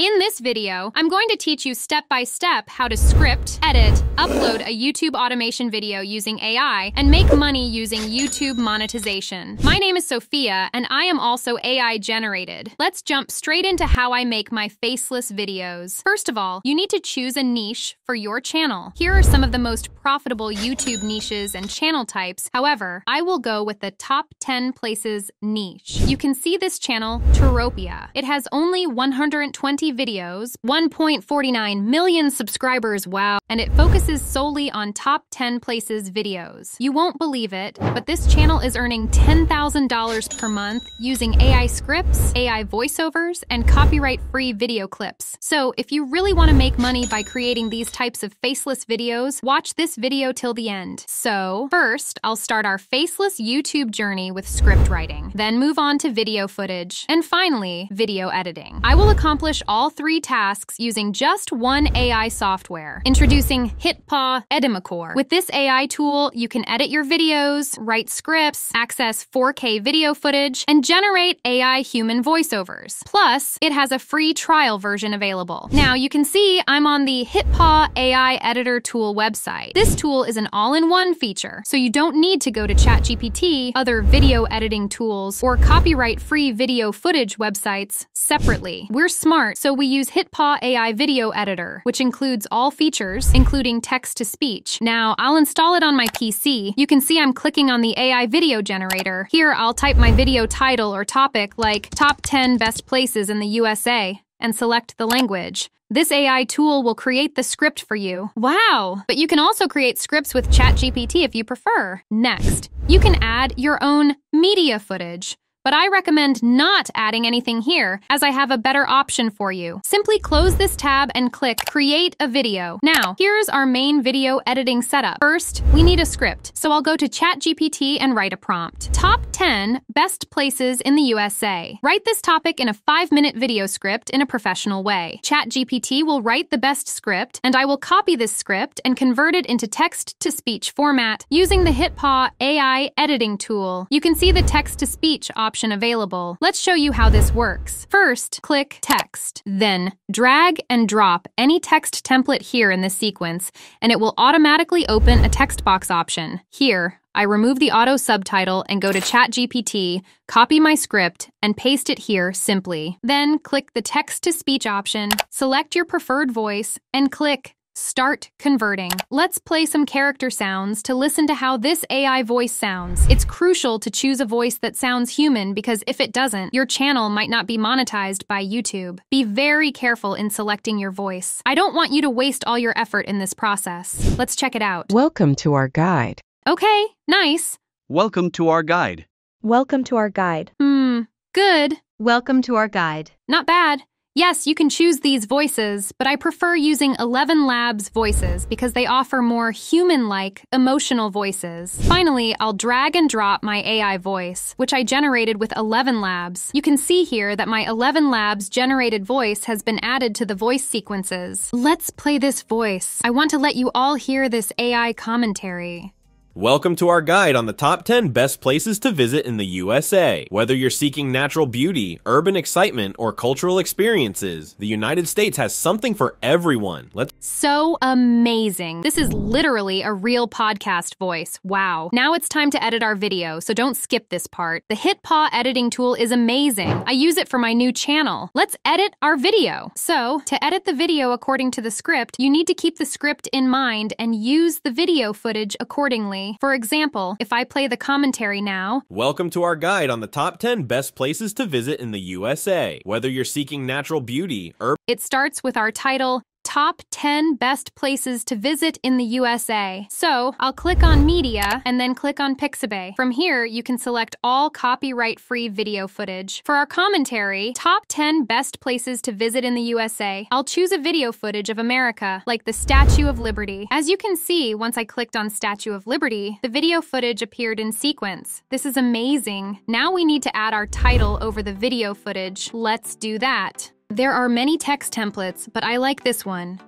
In this video, I'm going to teach you step by step how to script, edit, upload a YouTube automation video using AI, and make money using YouTube monetization. My name is Sophia, and I am also AI generated. Let's jump straight into how I make my faceless videos. First of all, you need to choose a niche for your channel. Here are some of the most profitable YouTube niches and channel types. However, I will go with the top 10 places niche. You can see this channel, Touropia. It has only 120 videos, 1.49 million subscribers, wow, and it focuses solely on top 10 places videos. You won't believe it, but this channel is earning $10,000 per month using AI scripts, AI voiceovers, and copyright-free video clips. So if you really want to make money by creating these types of faceless videos, watch this video till the end. So first, I'll start our faceless YouTube journey with script writing, then move on to video footage, and finally, video editing. I will accomplish all all three tasks using just one AI software. Introducing HitPaw Edimakor. With this AI tool, you can edit your videos, write scripts, access 4K video footage, and generate AI human voiceovers. Plus, it has a free trial version available. Now, you can see I'm on the HitPaw AI Editor Tool website. This tool is an all-in-one feature, so you don't need to go to ChatGPT, other video editing tools, or copyright-free video footage websites separately. We're smart, so we use HitPaw AI Video Editor, which includes all features, including text-to-speech. Now, I'll install it on my PC. You can see I'm clicking on the AI video generator. Here, I'll type my video title or topic like Top 10 Best Places in the USA and select the language. This AI tool will create the script for you. Wow! But you can also create scripts with ChatGPT if you prefer. Next, you can add your own media footage but I recommend not adding anything here as I have a better option for you. Simply close this tab and click Create a Video. Now, here's our main video editing setup. First, we need a script, so I'll go to ChatGPT and write a prompt. Top 10 Best Places in the USA. Write this topic in a 5-minute video script in a professional way. ChatGPT will write the best script, and I will copy this script and convert it into text-to-speech format using the HitPaw AI editing tool. You can see the text-to-speech option option available. Let's show you how this works. First, click Text. Then, drag and drop any text template here in this sequence, and it will automatically open a text box option. Here, I remove the auto subtitle and go to ChatGPT, copy my script, and paste it here simply. Then click the text to speech option, select your preferred voice, and click Start converting. Let's play some character sounds to listen to how this AI voice sounds. It's crucial to choose a voice that sounds human because if it doesn't, your channel might not be monetized by YouTube. Be very careful in selecting your voice. I don't want you to waste all your effort in this process. Let's check it out. Welcome to our guide. Okay, nice. Welcome to our guide. Welcome to our guide. Hmm, good. Welcome to our guide. Not bad. Yes, you can choose these voices, but I prefer using 11 Labs voices because they offer more human-like, emotional voices. Finally, I'll drag and drop my AI voice, which I generated with 11 Labs. You can see here that my 11 Labs generated voice has been added to the voice sequences. Let's play this voice. I want to let you all hear this AI commentary. Welcome to our guide on the top 10 best places to visit in the USA. Whether you're seeking natural beauty, urban excitement, or cultural experiences, the United States has something for everyone. Let's So amazing. This is literally a real podcast voice. Wow. Now it's time to edit our video, so don't skip this part. The HitPaw editing tool is amazing. I use it for my new channel. Let's edit our video. So, to edit the video according to the script, you need to keep the script in mind and use the video footage accordingly. For example, if I play the commentary now, Welcome to our guide on the top 10 best places to visit in the USA. Whether you're seeking natural beauty, or it starts with our title, Top 10 Best Places to Visit in the USA. So I'll click on Media and then click on Pixabay. From here, you can select all copyright-free video footage. For our commentary, Top 10 Best Places to Visit in the USA, I'll choose a video footage of America, like the Statue of Liberty. As you can see, once I clicked on Statue of Liberty, the video footage appeared in sequence. This is amazing. Now we need to add our title over the video footage. Let's do that. There are many text templates, but I like this one.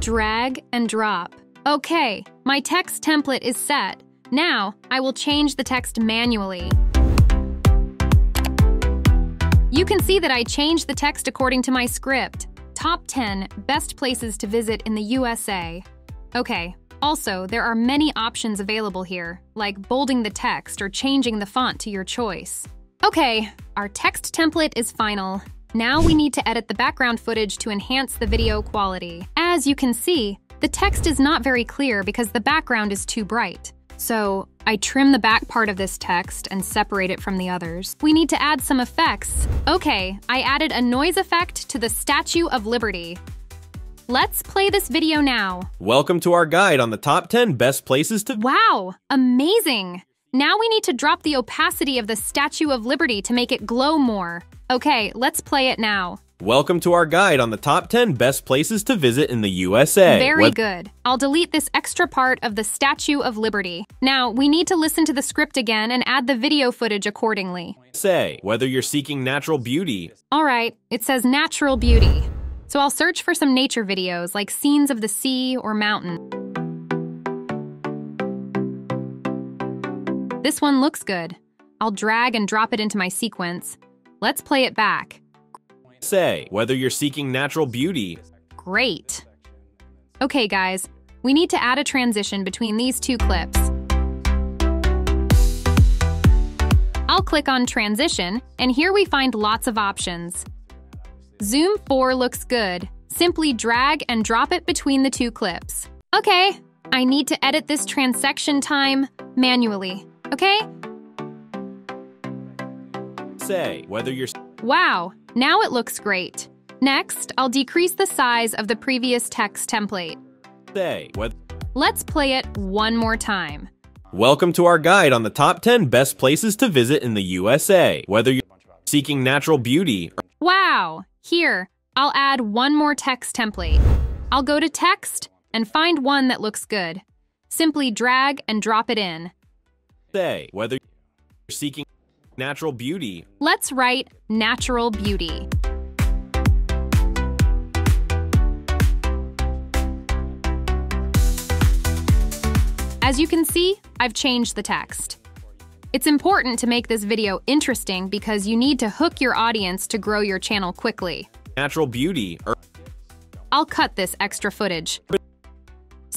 Drag and drop. Okay, my text template is set. Now, I will change the text manually. You can see that I changed the text according to my script. Top 10 best places to visit in the USA. Okay, also, there are many options available here, like bolding the text or changing the font to your choice. Okay, our text template is final. Now we need to edit the background footage to enhance the video quality. As you can see, the text is not very clear because the background is too bright. So I trim the back part of this text and separate it from the others. We need to add some effects. Okay, I added a noise effect to the Statue of Liberty. Let's play this video now. Welcome to our guide on the top 10 best places to Wow, amazing! Now we need to drop the opacity of the Statue of Liberty to make it glow more. Okay, let's play it now. Welcome to our guide on the top 10 best places to visit in the USA. Very good. I'll delete this extra part of the Statue of Liberty. Now, we need to listen to the script again and add the video footage accordingly. Say, whether you're seeking natural beauty, All right, it says natural beauty. So I'll search for some nature videos like scenes of the sea or mountain. This one looks good. I'll drag and drop it into my sequence. Let's play it back. say, whether you're seeking natural beauty, Great. Okay, guys, we need to add a transition between these two clips. I'll click on Transition, and here we find lots of options. Zoom 4 looks good. Simply drag and drop it between the two clips. Okay, I need to edit this transition time manually, okay? say, whether you're Wow, now it looks great. Next, I'll decrease the size of the previous text template. say, whether Let's play it one more time. Welcome to our guide on the top 10 best places to visit in the USA. Whether you're seeking natural beauty, Wow! Here, I'll add one more text template. I'll go to Text and find one that looks good. Simply drag and drop it in. Say, whether you're seeking natural beauty, Let's write Natural Beauty. As you can see, I've changed the text. It's important to make this video interesting because you need to hook your audience to grow your channel quickly. natural beauty, or I'll cut this extra footage.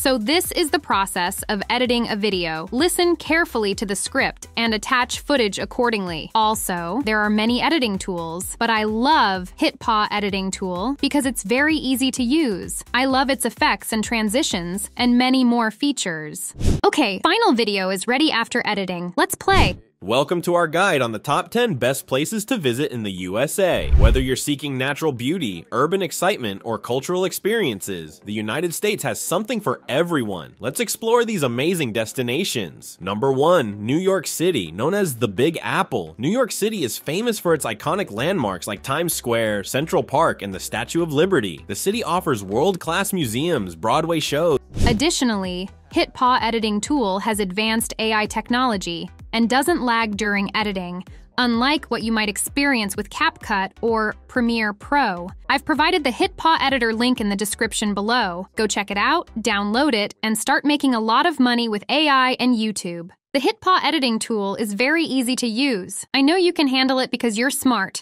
So this is the process of editing a video. Listen carefully to the script and attach footage accordingly. Also, there are many editing tools, but I love HitPaw editing tool because it's very easy to use. I love its effects and transitions and many more features. Okay, final video is ready after editing. Let's play. Welcome to our guide on the top 10 best places to visit in the USA. Whether you're seeking natural beauty, urban excitement, or cultural experiences, the United States has something for everyone. Let's explore these amazing destinations. Number 1, New York City, known as the Big Apple. New York City is famous for its iconic landmarks like Times Square, Central Park, and the Statue of Liberty. The city offers world-class museums, Broadway shows, Additionally, HitPaw editing tool has advanced AI technology and doesn't lag during editing, unlike what you might experience with CapCut or Premiere Pro. I've provided the HitPaw editor link in the description below. Go check it out, download it, and start making a lot of money with AI and YouTube. The HitPaw editing tool is very easy to use. I know you can handle it because you're smart.